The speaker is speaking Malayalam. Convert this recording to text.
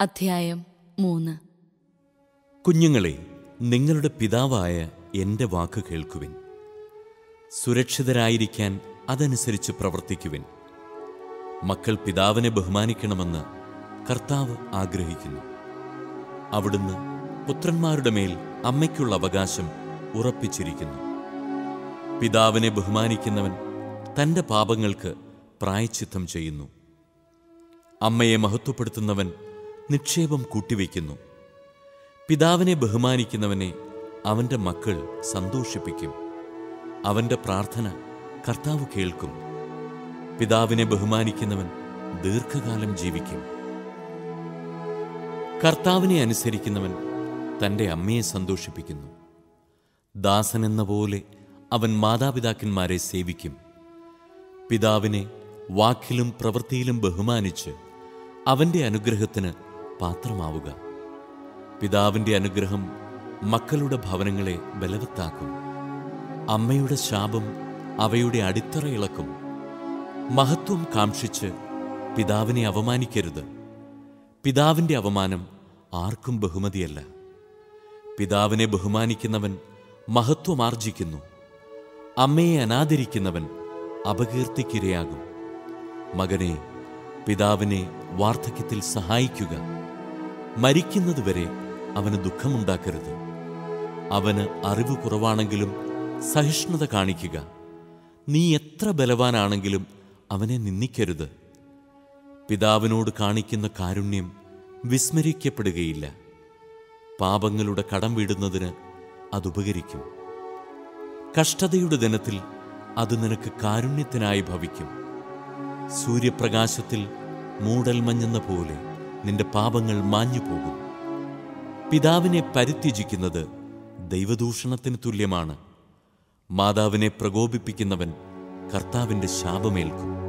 അധ്യായം മൂന്ന്. കുഞ്ഞുങ്ങളെ നിങ്ങളുടെ പിതാവായ എന്റെ വാക്ക് കേൾക്കുവിൻ. സുരക്ഷിതരായിരിക്കാൻ അതനുസരിച്ച് പ്രവർത്തിക്കുവിൻ. മക്കൾ പിതാവിനെ ബഹുമാനിക്കണമെന്ന് കർത്താവ് ആഗ്രഹിക്കുന്നു. അവിടുന്ന് പുത്രന്മാരുടെ മേൽ അമ്മയ്ക്കുള്ള അവകാശം ഉറപ്പിച്ചിരിക്കുന്നു. പിതാവിനെ ബഹുമാനിക്കുന്നവൻ തന്റെ പാപങ്ങൾക്ക് പ്രായച്ചിത്തം ചെയ്യുന്നു. അമ്മയെ മഹത്വപ്പെടുത്തുന്നവൻ നിക്ഷേപം കൂട്ടിവെക്കുന്നു പിതാവിനെ ബഹുമാനിക്കുന്നവനെ അവന്റെ മക്കൾ സന്തോഷിപ്പിക്കും. അവന്റെ പ്രാർത്ഥന കർത്താവ് കേൾക്കും. പിതാവിനെ ബഹുമാനിക്കുന്നവൻ ദീർഘകാലം ജീവിക്കും. കർത്താവിനെ അനുസരിക്കുന്നവൻ തന്റെ അമ്മയെ സന്തോഷിപ്പിക്കുന്നു. ദാസൻ എന്ന പോലെ അവൻ മാതാപിതാക്കന്മാരെ സേവിക്കും. പിതാവിനെ വാക്കിലും പ്രവൃത്തിയിലും ബഹുമാനിച്ച് അവന്റെ അനുഗ്രഹത്തിന് പാത്രമാവുക. പിതാവിന്റെ അനുഗ്രഹം മക്കളുടെ ഭവനങ്ങളെ ബലവത്താക്കും. അമ്മയുടെ ശാപം അവയുടെ അടിത്തറ ഇളക്കും. മഹത്വം കാക്ഷിച്ച് പിതാവിനെ അവമാനിക്കരുത് പിതാവിന്റെ അവമാനം ആർക്കും ബഹുമതിയല്ല. പിതാവിനെ ബഹുമാനിക്കുന്നവൻ മഹത്വമാർജിക്കുന്നു അമ്മയെ അനാദരിക്കുന്നവൻ അപകീർത്തിക്കിരയാകും. മകനെ പിതാവിനെ വാർദ്ധക്യത്തിൽ സഹായിക്കുക. മരിക്കുന്നതുവരെ അവന് ദുഃഖമുണ്ടാക്കരുത്. അവന് അറിവ് കുറവാണെങ്കിലും സഹിഷ്ണുത കാണിക്കുക. നീ എത്ര ബലവാനാണെങ്കിലും അവനെ നിന്ദിക്കരുത്. പിതാവിനോട് കാണിക്കുന്ന കാരുണ്യം വിസ്മരിക്കപ്പെടുകയില്ല. പാപങ്ങളുടെ കടം വീടുന്നതിന് അതുപകരിക്കും കഷ്ടതയുടെ ദിനത്തിൽ അത് നിനക്ക് കാരുണ്യത്തിനായി ഭവിക്കും. സൂര്യപ്രകാശത്തിൽ മൂടൽമഞ്ഞെന്ന പോലെ നിന്റെ പാപങ്ങൾ മാഞ്ഞു പോകും പിതാവിനെ പരിത്യജിക്കുന്നത് ദൈവദൂഷണത്തിന് തുല്യമാണ്. മാതാവിനെ പ്രകോപിപ്പിക്കുന്നവൻ കർത്താവിന്റെ ശാപമേൽക്കും.